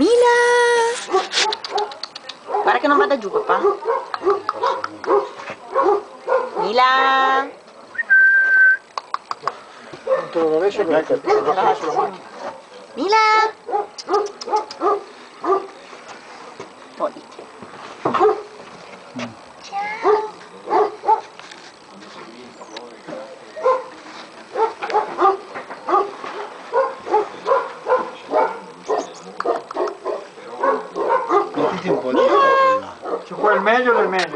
Mila! Guarda che non vada giù, papà. Mila! Non te lo rovescio perché lo lascio sulla macchina. Mila! Poi. tiempo. El medio del medio,